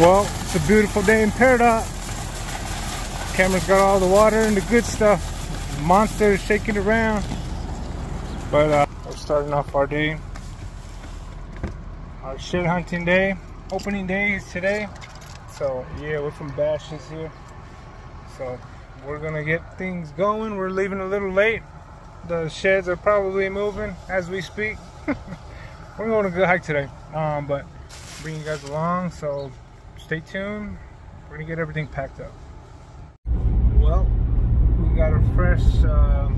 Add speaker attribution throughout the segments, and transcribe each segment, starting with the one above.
Speaker 1: Well, it's a beautiful day in Peridot. Camera's got all the water and the good stuff. Monster is shaking around. But uh, we're starting off our day. Our shed hunting day. Opening day is today. So yeah, we're from Bashas' here. So we're gonna get things going. We're leaving a little late. The sheds are probably moving as we speak. we're going a good hike today. Um, but bring you guys along, so stay tuned. We're gonna get everything packed up. Well, we got a fresh uh,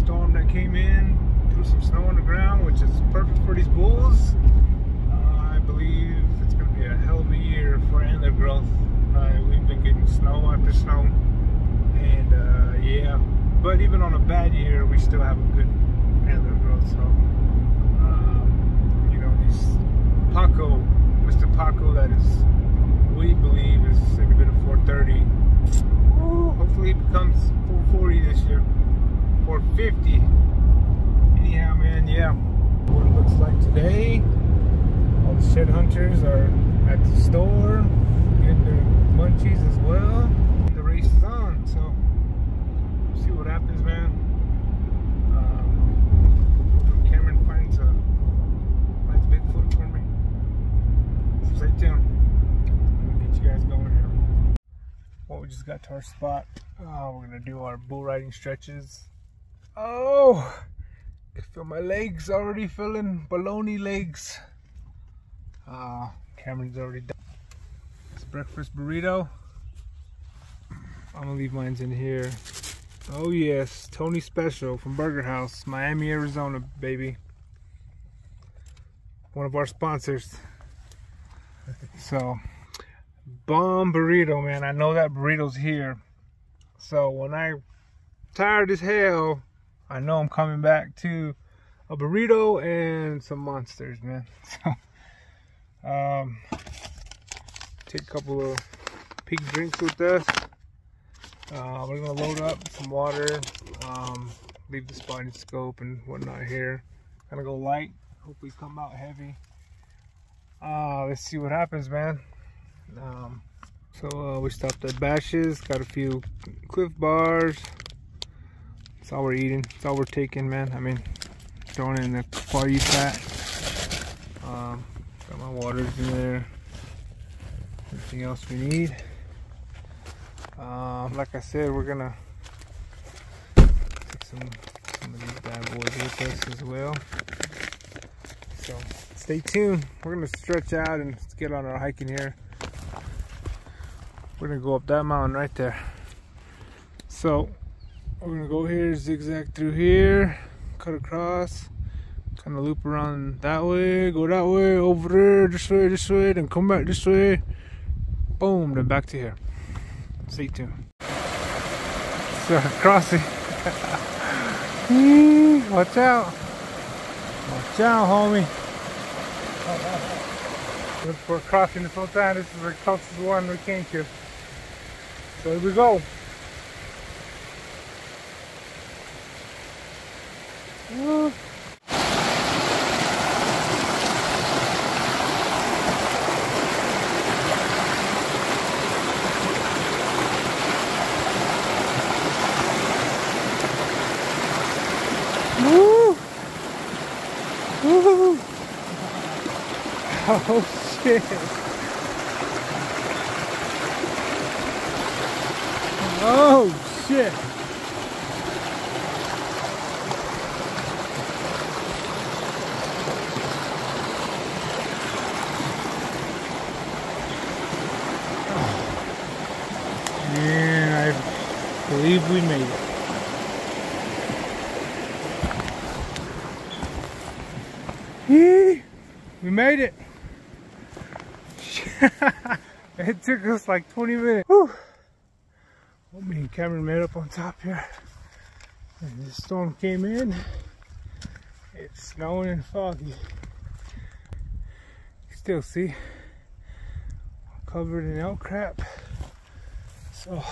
Speaker 1: storm that came in, threw some snow on the ground, which is perfect for these bulls. Uh, I believe it's gonna be a hell of a year for antler growth. Uh, we've been getting snow after snow, and uh, yeah. But even on a bad year, we still have a good antler growth. So, um, you know, these Paco, Mr. Paco, that is, we believe is every bit of 430. Ooh, hopefully it becomes 440 this year. 450. Anyhow, man, yeah. What it looks like today. All the shed hunters are at the store getting their munchies as well. And The race is on, so see what happens, man. Um, hopefully Cameron finds a finds Bigfoot for me. So stay tuned. I'm gonna get you guys going here. Well, we just got to our spot. Uh, we're gonna do our bull riding stretches. Oh, I feel my legs already feeling baloney legs. Uh, Cameron's already done. It's breakfast burrito. I'm gonna leave mine in here. Oh yes, Tony Special from Burger House, Miami, Arizona, baby. One of our sponsors. So, bomb burrito, man. I know that burrito's here. So when I tired as hell, I know I'm coming back to a burrito and some monsters, man. So, um, take a couple of pig drinks with us. Uh, we're gonna load up some water, um, leave the spotting scope and whatnot here. Gonna go light, hopefully come out heavy. Uh, let's see what happens, man. Um, so uh, we stopped at Bashas', got a few Clif Bars. That's all we're eating. That's all we're taking, man. I mean, throwing in the you fat. Um, got my waters in there. Everything else we need. Um, like I said, we're gonna take some, some of these bad boys with us as well. So stay tuned. We're gonna stretch out and get on our hiking here. We're gonna go up that mountain right there. So we're gonna go here, zigzag through here, cut across, kind of loop around that way, go that way, over there, this way, this way, then come back this way. Boom, then back to here. Stay tuned. So crossing. Watch out. Watch out, homie. For crossing this whole time. This is the closest one we came to. So here we go. Woo. Woo! Oh shit! Oh shit! And I believe we made it. Yee! We made it. it took us like 20 minutes. Whew. Well, me and Cameron made up on top here. And the storm came in. It's snowing and foggy. You still see covered in elk crap. So we're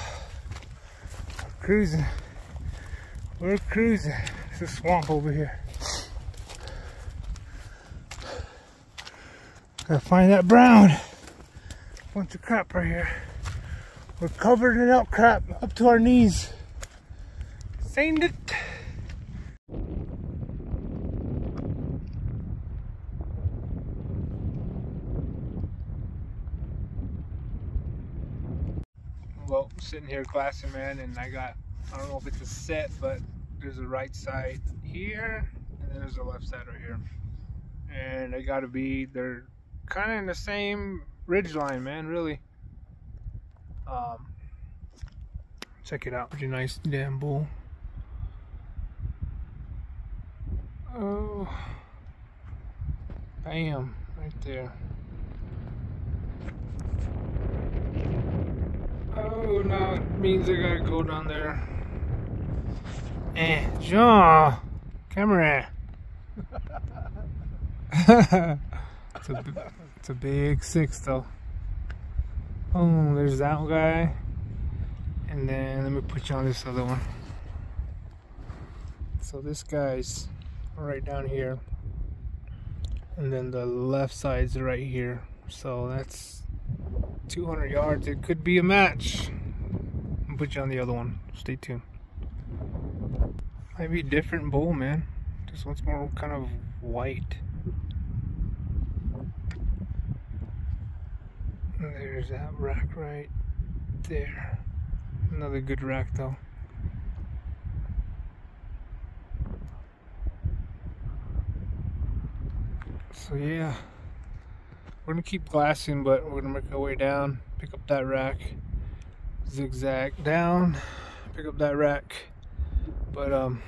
Speaker 1: cruising. We're cruising. It's a swamp over here. Gotta find that brown. Bunch of crap right here. We're covered in crap up to our knees. Saying it. Well, I'm sitting here glassing, man, and I got, I don't know if it's a set, but there's a right side here, and then there's a left side right here. And they gotta be, they're kind of in the same ridge line, man, really. Um, check it out. Pretty nice damn bull. Oh, bam, right there. Oh, no, it means I gotta go down there. Eh, Jean, camera. it's, a, it's a big six though. Oh, there's that guy. And then let me put you on this other one. So this guy's right down here. And then the left side's right here. So that's 200 yards. It could be a match. I'll put you on the other one. Stay tuned. Might be a different bull, man. This one's more kind of white. There's that rack right there. Another good rack though. So yeah, we're gonna keep glassing, but we're gonna make our way down, pick up that rack, zigzag down, pick up that rack. But um,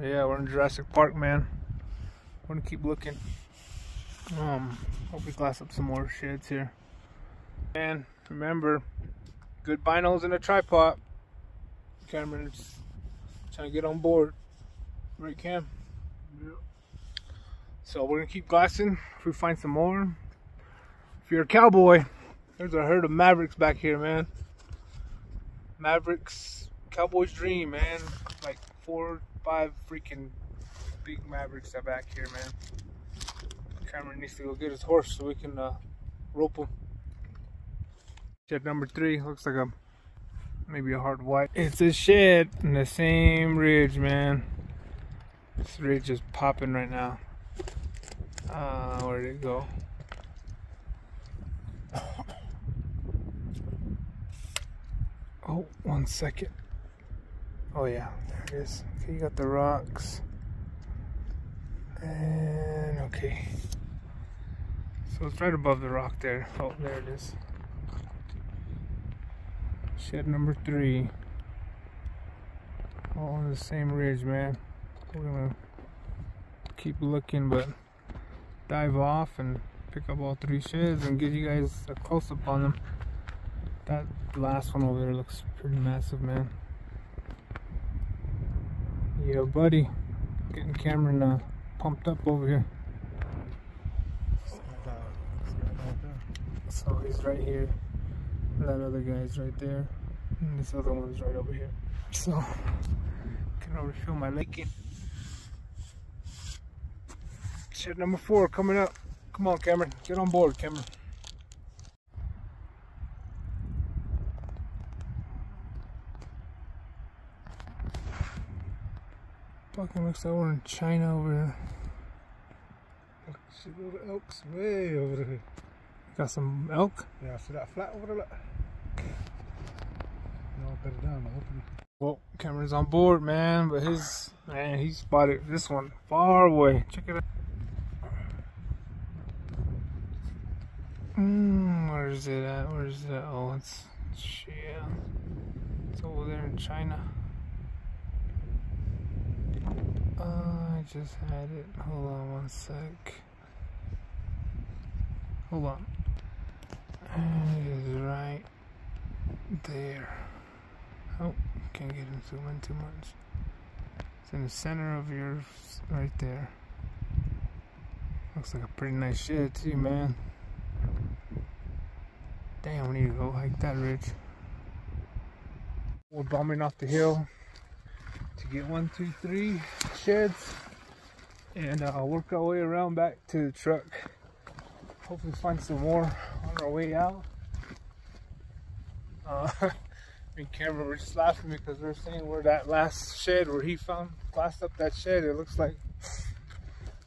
Speaker 1: yeah, we're in Jurassic Park, man. We're gonna keep looking. Um, hope we glass up some more sheds here. And remember, good binos and a tripod. Cameron's trying to get on board. Right, Cam? So we're gonna keep glassing. If we find some more, if you're a cowboy, there's a herd of Mavericks back here, man. Mavericks, Cowboy's dream, man. Like four, five freaking big Mavericks are back here, man. Cameron needs to go get his horse so we can uh, rope him. Number three looks like a maybe a hard white. It's a shed in the same ridge, man. This ridge is popping right now. Uh, where did it go? Oh, one second. Oh yeah, there it is. Okay, you got the rocks. And okay. So it's right above the rock there. Oh, there it is. Shed number three. All on the same ridge, man. We're gonna keep looking, but dive off and pick up all three sheds and give you guys a close up on them. That last one over there looks pretty massive, man. Yeah, buddy. Getting Cameron uh, pumped up over here. So he's right here. That other guy's right there. And this other one's right over here. So, can already feel my licking. Shed number four coming up. Come on, Cameron. Get on board, Cameron. Fucking looks like we're in China over here.
Speaker 2: Look, See the elk's way over there.
Speaker 1: Got some elk.
Speaker 2: Yeah, see that flat over there? Look. No, better down, open.
Speaker 1: Well, Cameron's on board, man, but his man, he spotted this one far away. Check it out. Mm, where is it at? Where is it? At? Oh, it's yeah, it's over there in China. Uh, I just had it. Hold on one sec. Hold on. It is right there. Oh, can't get into zoom in too much. It's in the center of yours, right there. Looks like a pretty nice shed too, man. Damn, we need to go hike that ridge. We're bombing off the hill to get one, two, three sheds and uh, work our way around back to the truck. Hopefully find some more our way out. Uh, and Cameron were just laughing because we were saying where that last shed where he found glassed up that shed. It looks like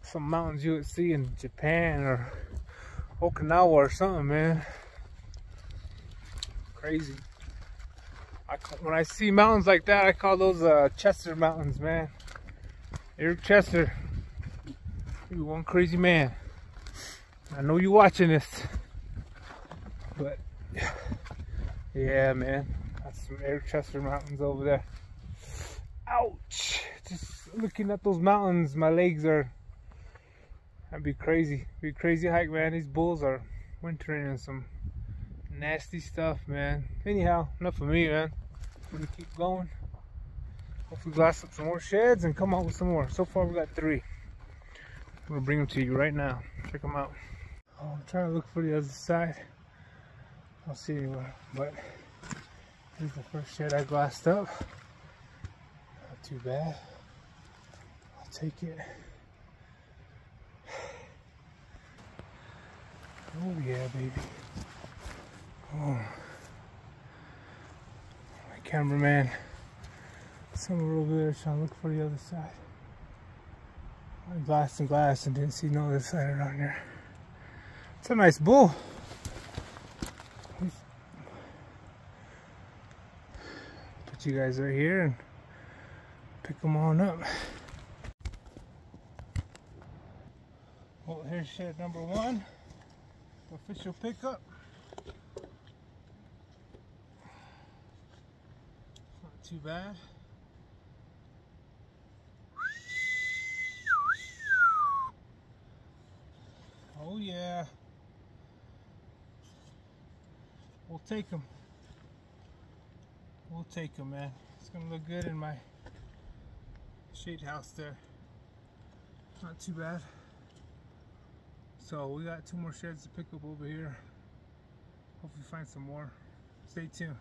Speaker 1: some mountains you would see in Japan or Okinawa or something, man. Crazy. I, when I see mountains like that, I call those uh, Chester Mountains, man. Eric Chester, you one crazy man. I know you're watching this, but yeah, man, that's some Eric Chester Mountains over there. Ouch! Just looking at those mountains, my legs are. That'd be crazy. Be crazy hike, man. These bulls are wintering in some nasty stuff, man. Anyhow, enough of me, man. I'm gonna keep going. Hopefully glass up some more sheds and come out with some more. So far we got three. I'm gonna bring them to you right now. Check them out. Oh, I'm trying to look for the other side. I don't see uh, anywhere, but this is the first shed I glassed up. Not too bad. I'll take it. Oh yeah, baby. Oh. My cameraman somewhere over there trying to look for the other side. I glassed and glass and didn't see no other side around here. It's a nice bull. Put you guys right here and pick them on up. Well, here's shed number one, official pickup. Not too bad. Oh yeah. We'll take them. We'll take them, man. It's gonna look good in my shade house there. Not too bad. So we got two more sheds to pick up over here. Hopefully find some more. Stay tuned.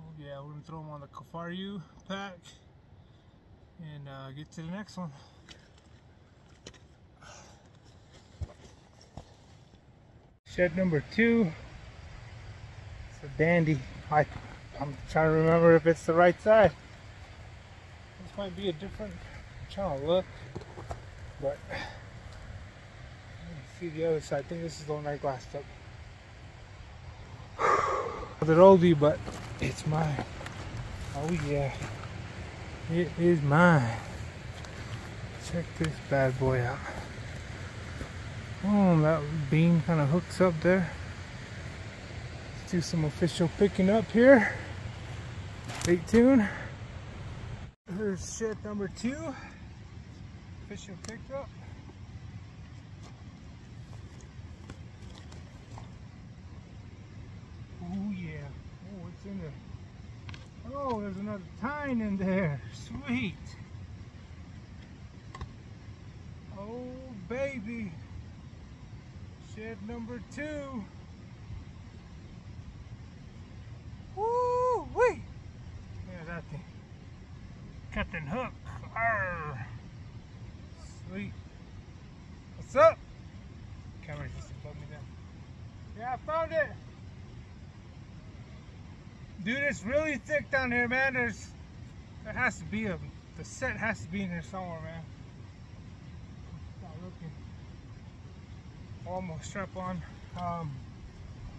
Speaker 1: Oh yeah, we're gonna throw them on the Kifaru pack and uh, get to the next one. Shed number two. It's a dandy. I, I'm trying to remember if it's the right side. This might be a different, to look, but see the other side. I think this is the one I glassed up. Another oldie, but it's mine. Oh yeah, it is mine. Check this bad boy out. Oh, that beam kind of hooks up there. Let's do some official picking up here. Stay tune. Here's shed number two. Official pickup. Oh yeah. Oh, what's in there? Oh, there's another tine in there. Sweet. Oh, baby. Shed number two. Woo! That thing. Captain Hook. Arr. Sweet. What's up? Camera just above me down. Yeah, I found it. Dude, it's really thick down here, man. There's, there has to be a, the set has to be in here somewhere, man. Start looking. Almost strap on um,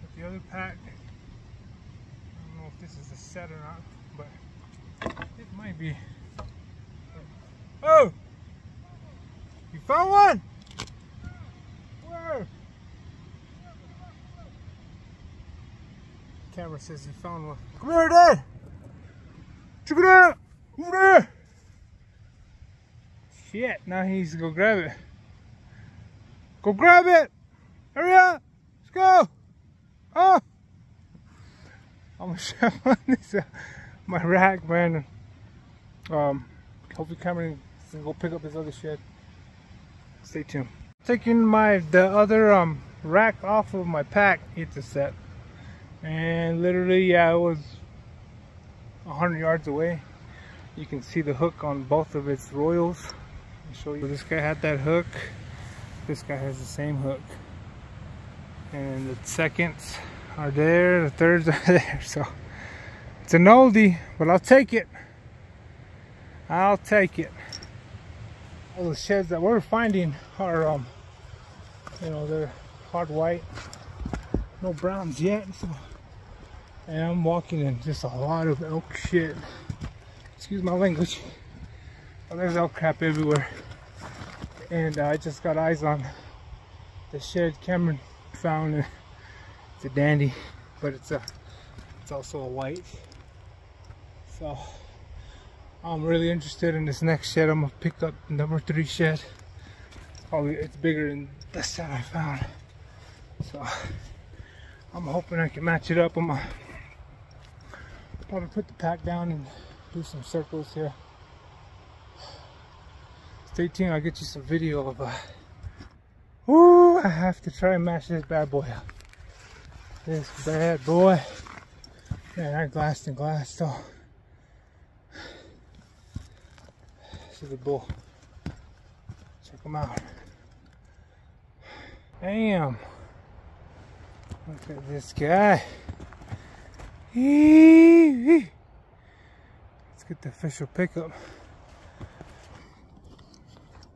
Speaker 1: with the other pack. I don't know if this is a set or not, but it might be. Oh! You found one? Where? Camera says he found one. Come here, Dad! Check it out! Over there! Shit, now he needs to go grab it. Go grab it! Hurry up! Let's go! Oh! I'm gonna on this uh, my rack, man. Um, hopefully Cameron can go pick up his other shed. Stay tuned. Taking my the other um rack off of my pack. It's a set, and literally, yeah, it was a hundred yards away. You can see the hook on both of its royals. I'll show you. This guy had that hook. This guy has the same hook. And the seconds are there, the thirds are there. So it's an oldie, but I'll take it. I'll take it. All the sheds that we're finding are, um, you know, they're hard white, no browns yet. So, and I'm walking in just a lot of elk shit. Excuse my language. There's elk crap everywhere. And uh, I just got eyes on the shed Cameron found. It's a dandy, but it's a, it's also a white. So I'm really interested in this next shed. I'm gonna pick up number three shed. Probably it's bigger than the set I found. So I'm hoping I can match it up. I'm gonna probably put the pack down and do some circles here. Stay tuned, I'll get you some video of uh Ooh, I have to try and match this bad boy up. This bad boy. Man, I glassed and glass though. Is a bull. Check him out. Damn. Look at this guy. Let's get the official pickup.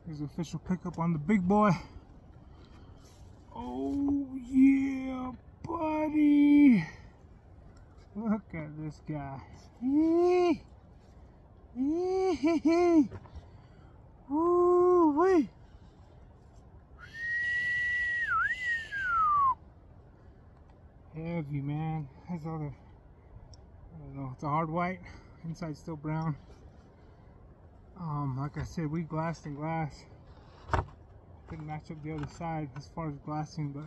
Speaker 1: Here's the official pickup on the big boy. Oh yeah, buddy. Look at this guy. Ooh, wait. Heavy, man. That's all the, I don't know, it's a hard white. Inside still brown. Um, like I said, we glassed and glass. Couldn't match up the other side as far as glassing, but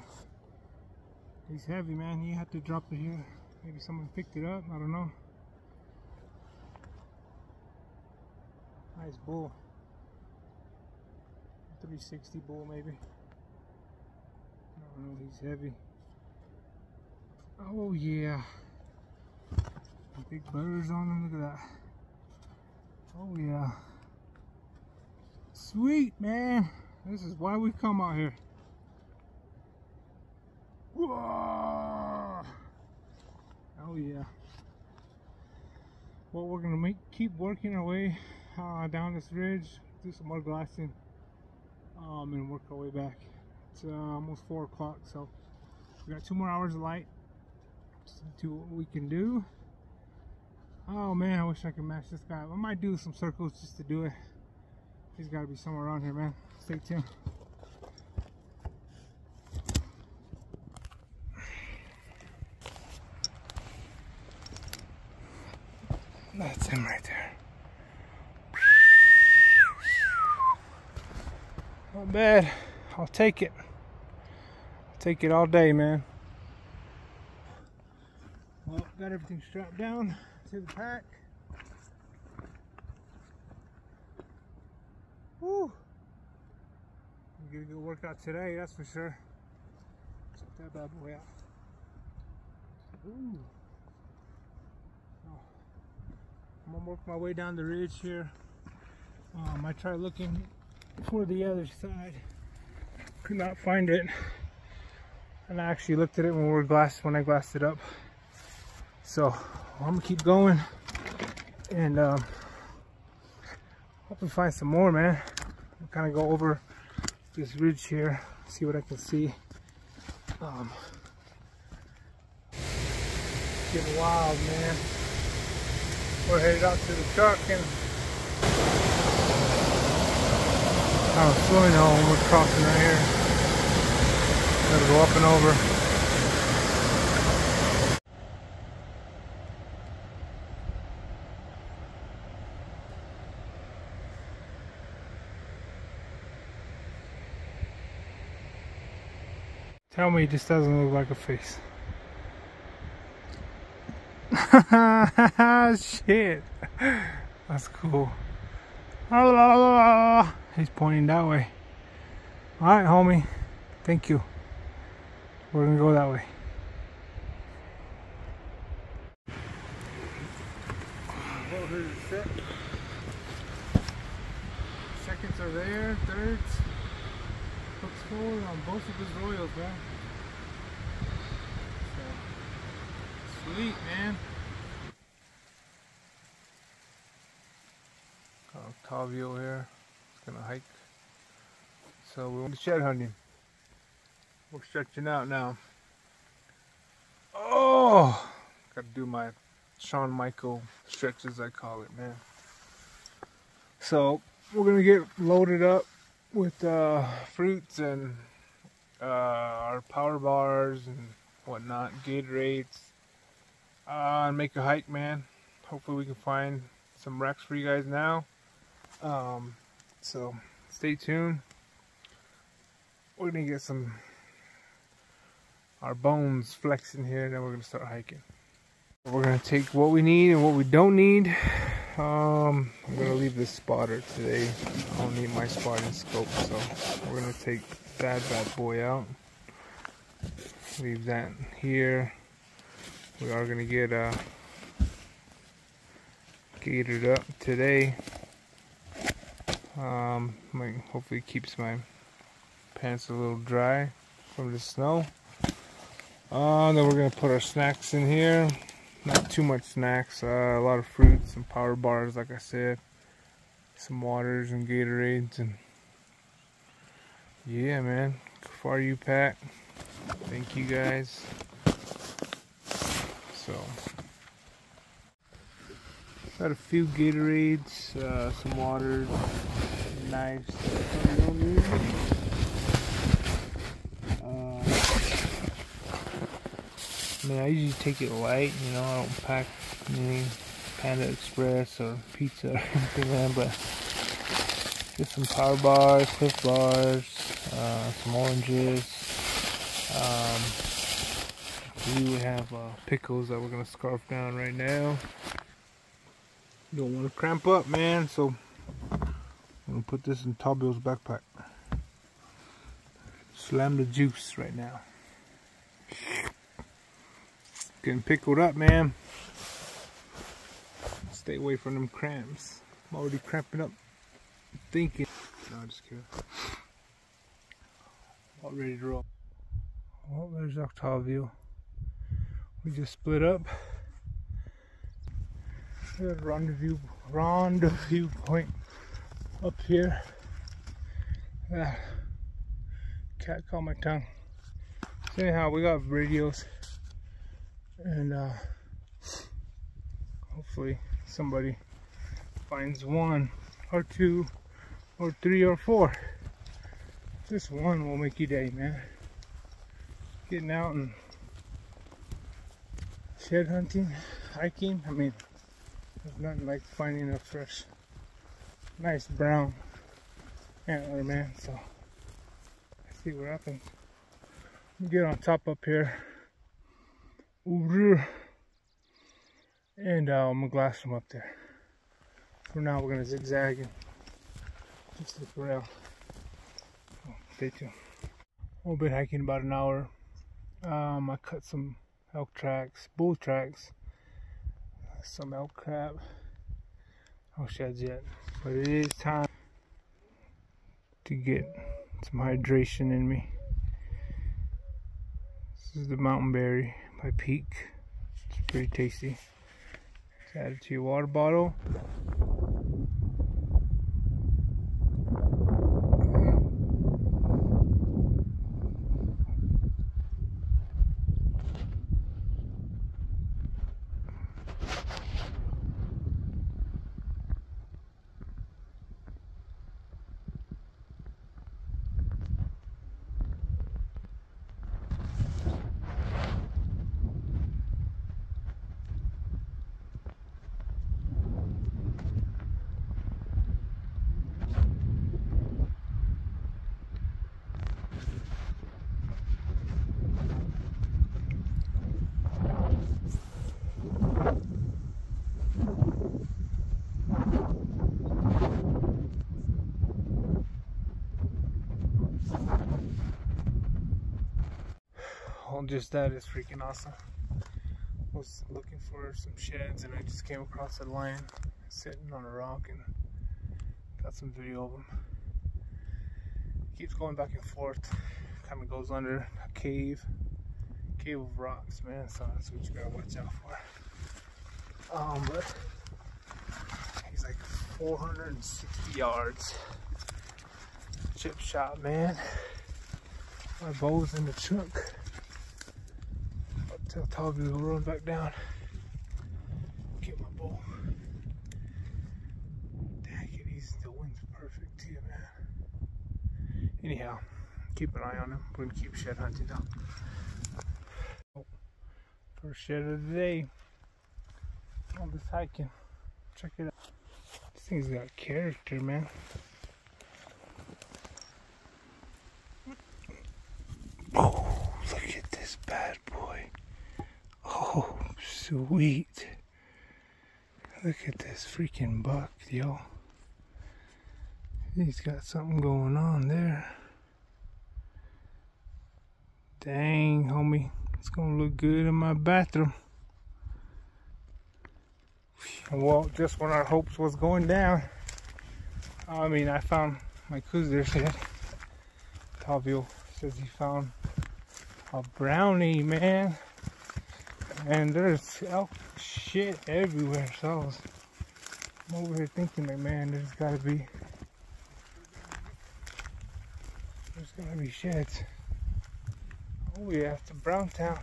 Speaker 1: he's heavy, man. He had to drop it here. Maybe someone picked it up. I don't know. Nice bull. 360 bull, maybe. Know. He's heavy. Oh yeah. Big burrs on him. Look at that. Oh yeah. Sweet man. This is why we come out here. Whoa. Oh yeah. Well, we're gonna make keep working our way uh, down this ridge, do some more glassing, um, and work our way back. It's uh, almost four o'clock, so we got two more hours of light to do what we can do. Oh man, I wish I could match this guy. I might do some circles just to do it. He's got to be somewhere around here, man. Stay tuned. That's him right there. Bad. I'll take it. I'll take it all day, man. Well, got everything strapped down to the pack. Woo! I'm gonna go workout today, that's for sure. Check that bad boy out. Ooh. Oh. I'm gonna work my way down the ridge here. Um, I try looking for the other side. Could not find it. And I actually looked at it when we were glass when I glassed it up. So I'm gonna keep going and um, hope we find some more, man. Kind of go over this ridge here, see what I can see. Um, getting wild, man. We're headed out to the truck and of slowing on. We're crossing right here. Gotta go up and over. Tell me this doesn't look like a face. Ha ha shit. That's cool. He's pointing that way. Alright, homie. Thank you. We're gonna go that way. Seconds are there, thirds hooks forward on both of his royals, man. So, Sweet, man. Octavio here. He's gonna hike. So we're gonna shed hunting. We're stretching out now. Oh, gotta do my Shawn Michael stretches, I call it, man. So we're gonna get loaded up with uh, fruits and uh, our power bars and whatnot, Gatorades, uh, and make a hike, man. Hopefully we can find some wrecks for you guys now. Um, so stay tuned. We're gonna get some our bones flexing here, and then we're gonna start hiking. We're gonna take what we need and what we don't need. Um, I'm gonna leave this spotter today. I don't need my spotting scope, so we're gonna take that bad boy out. Leave that here. We are gonna get uh, gated up today. Um, hopefully keeps my pants a little dry from the snow. Uh, then we're gonna put our snacks in here. Not too much snacks. Uh, a lot of fruits and power bars, like I said. Some waters and Gatorades and yeah, man. For you, pack. Thank you guys. So got a few Gatorades, uh, some waters, knives. Uh, I mean, I usually take it light, you know, I don't pack any Panda Express or pizza or anything that, but just some power bars, Clif bars, uh, some oranges. Um, we have uh, pickles that we're gonna scarf down right now. You don't want to cramp up, man, so I'm gonna put this in Tavio's backpack. Slam the juice right now. Getting pickled up, man. Stay away from them cramps. I'm already cramping up thinking. No, I'm just kidding. All ready to roll. Well, there's Octavio. We just split up. There's a rendezvous, rendezvous point up here. Ah, cat caught my tongue. So anyhow, we got radios, and uh, hopefully somebody finds one or two or three or four. Just one will make your day, man. Getting out and shed hunting, hiking. I mean, there's nothing like finding a fresh, nice brown antler, man. So, let's see what happens. Get on top up here. And uh, I'm gonna glass them up there. For now, we're gonna zigzag and just look around. So, stay tuned. We'll be hiking about an hour. Um, I cut some elk tracks, bull tracks, some elk crap. No sheds yet, but it is time to get some hydration in me. This is the mountain berry by Peak. It's pretty tasty. Just add it to your water bottle. well, just that is freaking awesome. Was looking for some sheds and I just came across a lion sitting on a rock and got some video of him. Keeps going back and forth. Kind of goes under a cave, cave of rocks, man. So that's what you gotta watch out for. Um, but he's like 460 yards. Chip shot, man. My bow's in the trunk. Tell Toby to run back down. Get my bow. Dang it, he's the wind's perfect too, man. Anyhow, keep an eye on him. We're gonna keep shed hunting though. Oh, first shed of the day. All this hiking. Check it out. This thing's got character, man. Oh, look at this bad boy. Oh, sweet. Look at this freaking buck, yo. He's got something going on there. Dang, homie. It's gonna look good in my bathroom. Well, just when our hopes was going down, I mean, I found my cousin said, Tavio says he found a brownie, man. And there's elk shit everywhere, so I was, I'm over here thinking like, man, there's gotta be, there's gotta be sheds. Oh yeah, it's a brown town.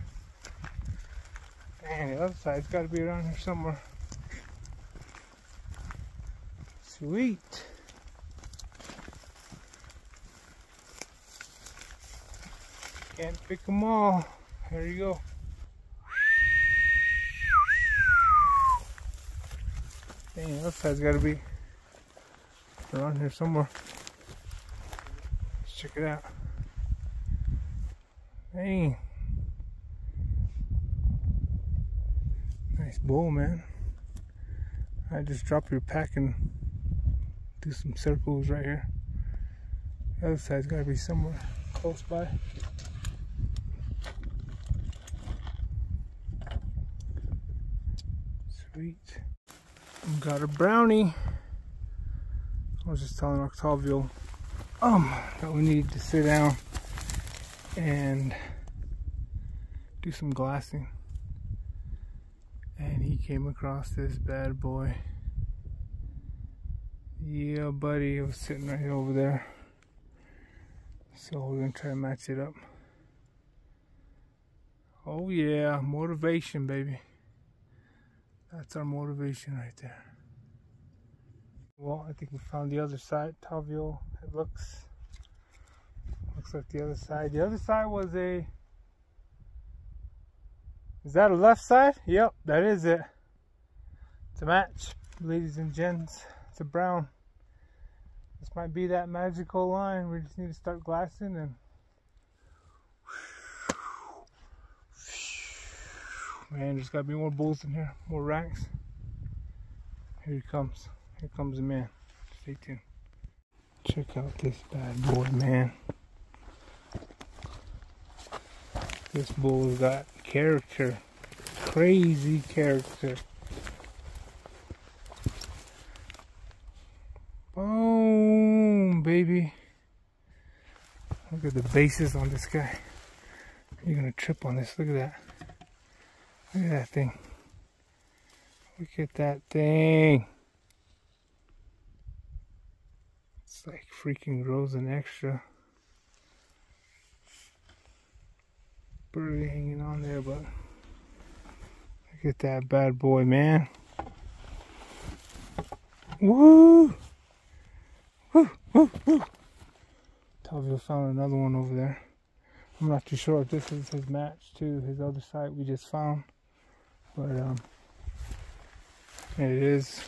Speaker 1: And the other side's gotta be around here somewhere. Sweet. Can't pick them all. Here you go. Dang, other side's gotta be around here somewhere. Let's check it out. Dang. Nice bull, man. I just drop your pack and do some circles right here. The other side's gotta be somewhere close by. Sweet. Got a brownie. I was just telling Octavio um that we need to sit down and do some glassing. And he came across this bad boy. Yeah, buddy, it was sitting right over there. So we're gonna try to match it up. Oh yeah, motivation, baby. That's our motivation right there. Well, I think we found the other side, Tavio. It looks looks like the other side. The other side was a Is that a left side? Yep, that is it. It's a match, ladies and gents. It's a brown. This might be that magical line. We just need to start glassing and Man, there's gotta be more bulls in here, more racks. Here he comes. Here comes the man. Stay tuned. Check out this bad boy, man. This bull's got character. Crazy character. Boom, baby. Look at the bases on this guy. You're gonna trip on this. Look at that. Look at that thing. Look at that thing. It's like freaking Rosen Extra. Barely hanging on there, but look at that bad boy, man. Woo! Woo, woo, woo. Tavio found another one over there. I'm not too sure if this is his match to his other site we just found. But um it is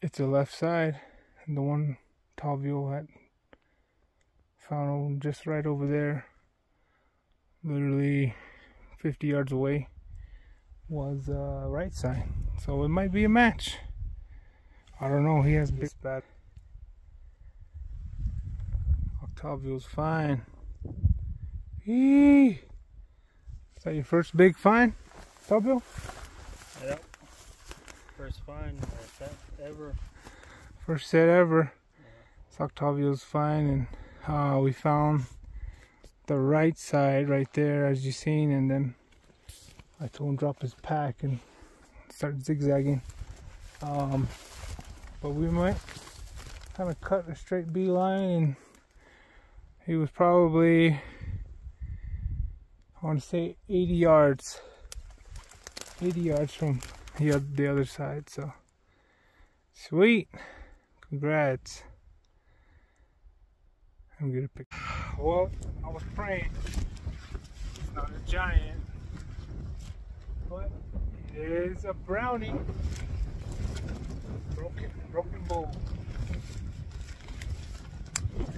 Speaker 1: it's a left side and the one Tavio had found just right over there literally 50 yards away was uh right side. So it might be a match. I don't know. He has big bad Octavio's fine. Eee. Is that your first big find, Octavio?
Speaker 3: Yep. First find set ever.
Speaker 1: First set ever. It's Octavio's find, and uh, we found the right side right there as you seen and then I told him drop his pack and start zigzagging um, but we might kind of cut a straight beeline and he was probably I want to say 80 yards 80 yards from the other, the other side so. Sweet. Congrats. I'm gonna pick well I was praying. It's not a giant but it is a brownie. Broken broken bowl.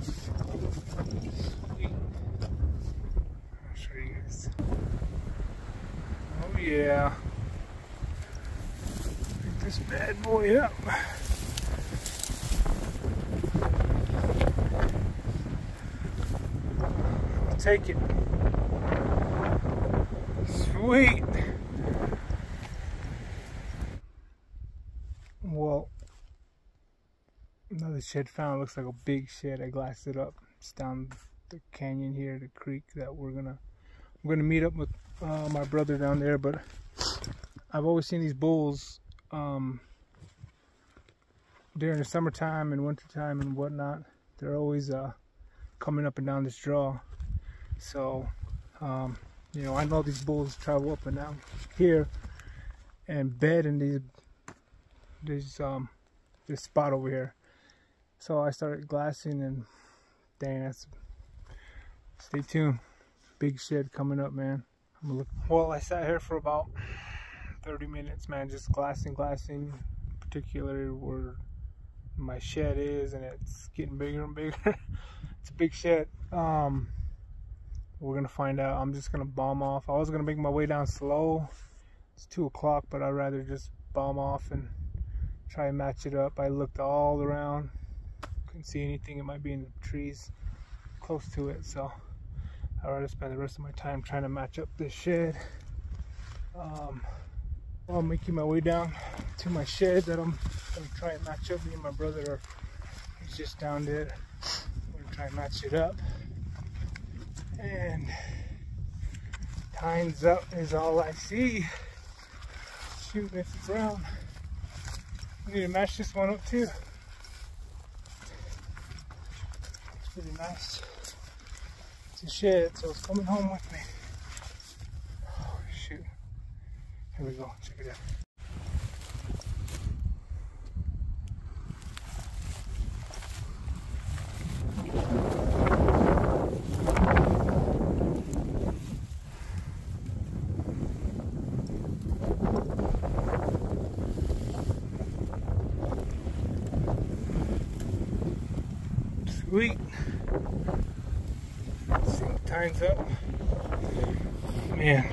Speaker 1: Sweet. I'll show you guys. Oh yeah. Pick this bad boy up. Take it. Sweet. Well, another shed found. Looks like a big shed. I glassed it up. It's down the canyon here, the creek that we're gonna. I'm gonna meet up with uh, my brother down there, but I've always seen these bulls um, during the summertime and wintertime and whatnot. They're always uh, coming up and down this draw. So, um, you know, I know these bulls travel up and down here and bed in these this um this spot over here. So I started glassing and dang that's stay tuned. Big shed coming up man. Well I sat here for about 30 minutes man just glassing glassing particularly where my shed is and it's getting bigger and bigger. it's a big shed. Um we're gonna find out. I'm just gonna bomb off. I was gonna make my way down slow. It's two o'clock, but I'd rather just bomb off and try and match it up. I looked all around, couldn't see anything. It might be in the trees close to it, so I'd rather spend the rest of my time trying to match up this shed. Um, I'm making my way down to my shed that I'm gonna try and match up. Me and my brother are he's just down there. We're gonna try and match it up. And time's up is all I see. Shoot, it's brown. I need to match this one up too. It's pretty nice. A shed, so it's coming home with me. Oh shoot. Here we go, check it out. Sweet. Time's up. Man.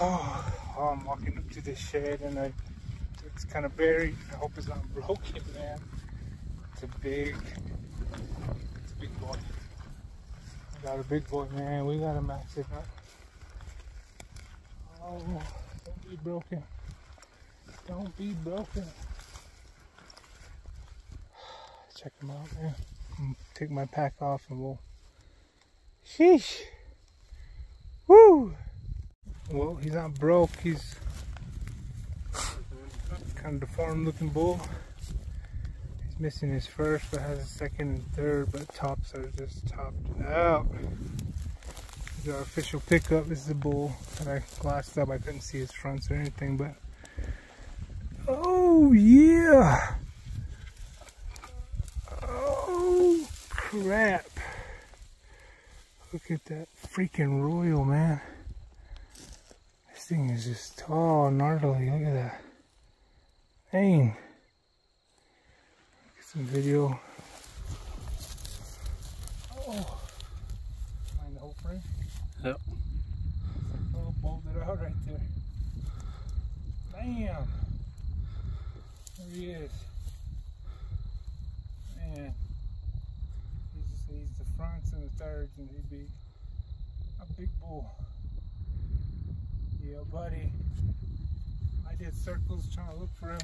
Speaker 1: Oh, oh, I'm walking up to this shed and I it's kind of buried. I hope it's not broken, man. It's a big, it's a big boy. We got a big boy, man. We gotta match it up. Oh, don't be broken. Don't be broken check them out, man. Take my pack off and we'll. Sheesh. Woo! Well, he's not broke. He's kind of deformed looking bull. He's missing his first, but has a second and third, but tops are just topped out. This is our official pickup. This is a bull that I glassed up. I couldn't see his fronts or anything, but oh yeah! Oh crap! Look at that freaking royal, man. This thing is just tall, and gnarly. Look at that. Dang. Get some video. Oh. Find the whole frame?
Speaker 3: Yep.
Speaker 1: A little bolted out right there. Bam! There he is. Man. He just needs the fronts and the thirds and he'd be a big bull. Yeah, buddy. I did circles trying to look for him.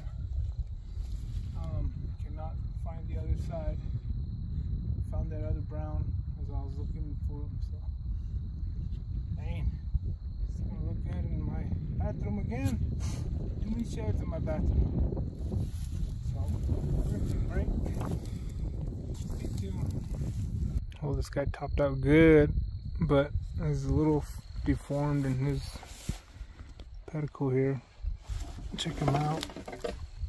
Speaker 1: Um, cannot find the other side. Found that other brown. As I was looking for him, So, dang, just gonna look it in my bathroom again. Too many sheds in my bathroom. So, break. Stay tuned. Well, this guy topped out good, but he's a little deformed in his pedicle here. Check him out.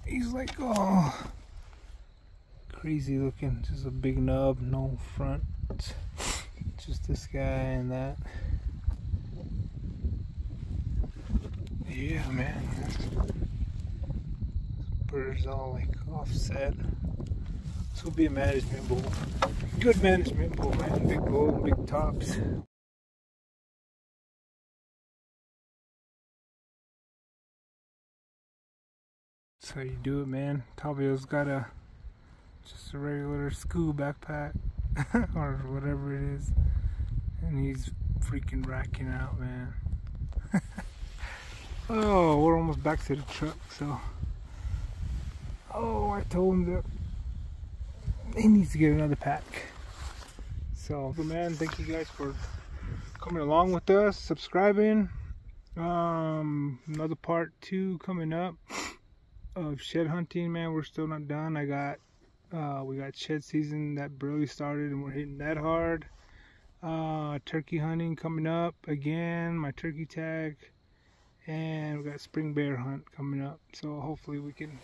Speaker 1: He's like, oh, crazy looking. Just a big nub, no front. Just this guy and that. Yeah, man. Bird's all like offset. This will be a management bull. Good management bull, man. Big bull, big tops. That's how you do it, man. Tavio's got a just a regular school backpack or whatever it is, and he's freaking racking out, man. oh, we're almost back to the truck, so. Oh, I told him that he needs to get another pack. So, man, thank you guys for coming along with us, subscribing. Um, another part two coming up of shed hunting, man. We're still not done. I got, uh, we got shed season that barely started, and we're hitting that hard. Uh, turkey hunting coming up again. My turkey tag, and we got spring bear hunt coming up. So hopefully we can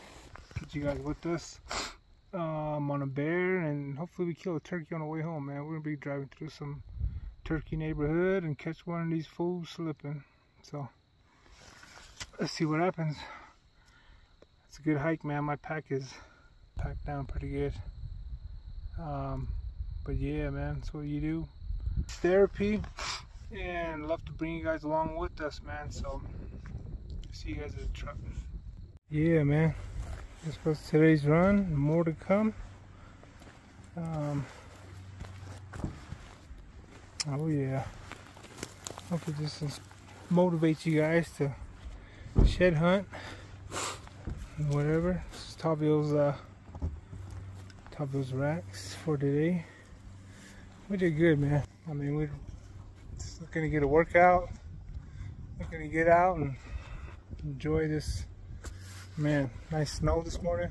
Speaker 1: get you guys with us um, on a bear, and hopefully we kill a turkey on the way home, man. We're gonna be driving through some turkey neighborhood and catch one of these fools slipping. So let's see what happens. It's a good hike, man. My pack is packed down pretty good. Um, but yeah, man, that's what you do. Therapy, and love to bring you guys along with us, man. So see you guys at the truck. Yeah, man. This was today's run. More to come. Um, oh yeah. Hopefully this motivates you guys to shed hunt whatever. This is Tavio's uh Tavio's racks for today. We did good man. I mean we're just looking to get a workout, looking to get out and enjoy this man, nice snow this morning.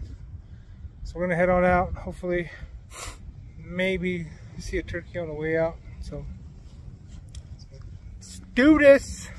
Speaker 1: So we're gonna head on out. Hopefully maybe see a turkey on the way out. So let's do this.